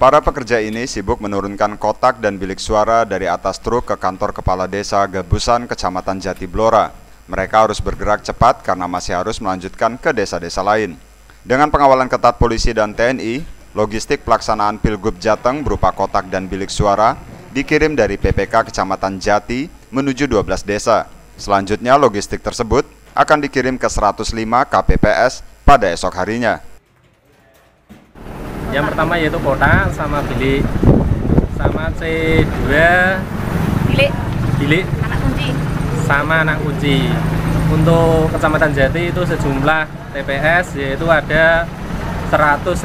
Para pekerja ini sibuk menurunkan kotak dan bilik suara dari atas truk ke kantor kepala desa Gabusan, Kecamatan Jati Blora. Mereka harus bergerak cepat karena masih harus melanjutkan ke desa-desa lain. Dengan pengawalan ketat polisi dan TNI, logistik pelaksanaan Pilgub Jateng berupa kotak dan bilik suara dikirim dari PPK Kecamatan Jati menuju 12 desa. Selanjutnya logistik tersebut akan dikirim ke 105 KPPS pada esok harinya. Yang pertama yaitu kota sama bilik sama C2 bilik bilik anak kunci sama anak kunci. Untuk Kecamatan Jati itu sejumlah TPS yaitu ada 105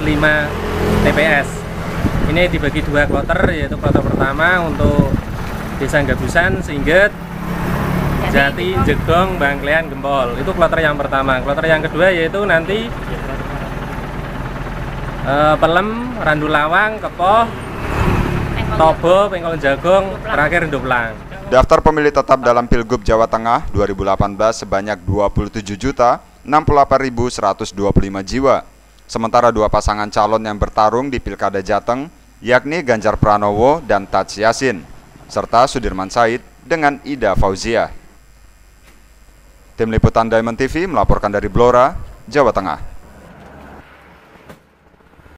TPS. Ini dibagi dua kloter yaitu kloter pertama untuk Desa Gabusan, Singget, Jati, Jegong, Bangklean, Gempol. Itu kloter yang pertama. Kloter yang kedua yaitu nanti eh, Pelem, Randu Lawang, Kepoh, Tobo, Pengkol Jagung, terakhir Ndoplang. Daftar pemilih tetap dalam Pilgub Jawa Tengah 2018 sebanyak 27 juta 68.125 jiwa. Sementara dua pasangan calon yang bertarung di Pilkada Jateng, yakni Ganjar Pranowo dan Taj Yasin, serta Sudirman Said dengan Ida Fauzia. Tim Liputan Diamond TV melaporkan dari Blora, Jawa Tengah.